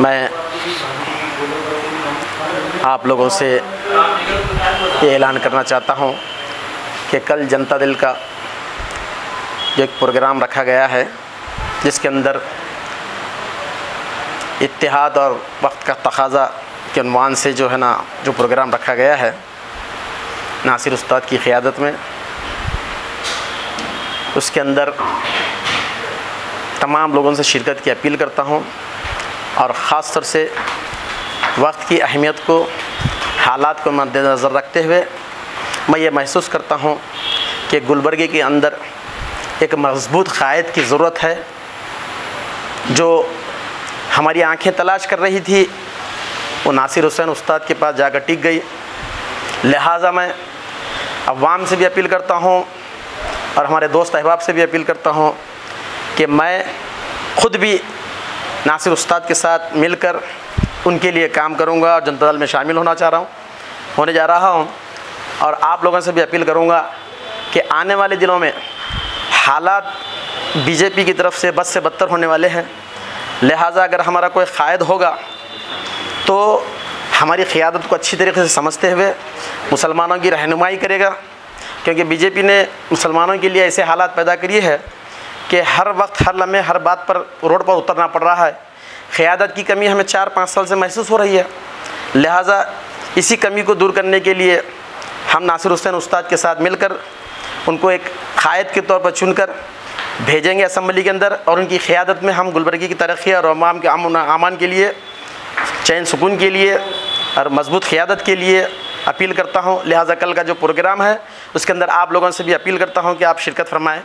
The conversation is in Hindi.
मैं आप लोगों से ये ऐलान करना चाहता हूँ कि कल जनता दिल का जो एक प्रोग्राम रखा गया है, जिसके अंदर इतिहाद और वक्त का तकाजा के अनवान से जो है ना, जो प्रोग्राम रखा गया है, नासिर उस्ताद की क़ियादत में, उसके अंदर तमाम लोगों से शिरकत की अपील करता हूँ और ख़ास तौर से वक्त की अहमियत को, हालात को मद्देनज़र रखते हुए मैं ये महसूस करता हूँ कि गुलबर्गे के अंदर एक मज़बूत क़ायद की ज़रूरत है, जो हमारी आँखें तलाश कर रही थी। वो नासिर हुसैन उस्ताद के पास जाकर टिक गई। लिहाजा मैं अवाम से भी अपील करता हूँ और हमारे दोस्त अहबाब से भी अपील करता हूँ कि मैं ख़ुद भी नासिर उस्ताद के साथ मिलकर उनके लिए काम करूँगा और जनता दल में शामिल होना चाह रहा हूँ, होने जा रहा हूँ। और आप लोगों से भी अपील करूँगा कि आने वाले दिनों में हालात बीजेपी की तरफ़ से बद से बदतर होने वाले हैं। लिहाजा अगर हमारा कोई क़ायद होगा तो हमारी क़ियादत को अच्छी तरीके से समझते हुए मुसलमानों की रहनुमाई करेगा, क्योंकि बीजेपी ने मुसलमानों के लिए ऐसे हालात पैदा करी है कि हर वक्त, हर लम्हे, हर बात पर रोड पर उतरना पड़ रहा है। क़्यादत की कमी हमें चार, पाँच साल से महसूस हो रही है। लिहाजा इसी कमी को दूर करने के लिए हम नासिर हुसैन उस्ताद के साथ मिलकर उनको एक क़ायद के तौर पर चुनकर भेजेंगे असम्बली के अंदर और उनकी क़्यादत में हम गुलबर्गी की तरक्की और अवाम के अमन अमान के लिए, चैन सुकून के लिए और मज़बूत क़ियादत के लिए अपील करता हूँ। लिहाजा कल का जो प्रोग्राम है, उसके अंदर आप लोगों से भी अपील करता हूँ कि आप शिरकत फरमाएँ।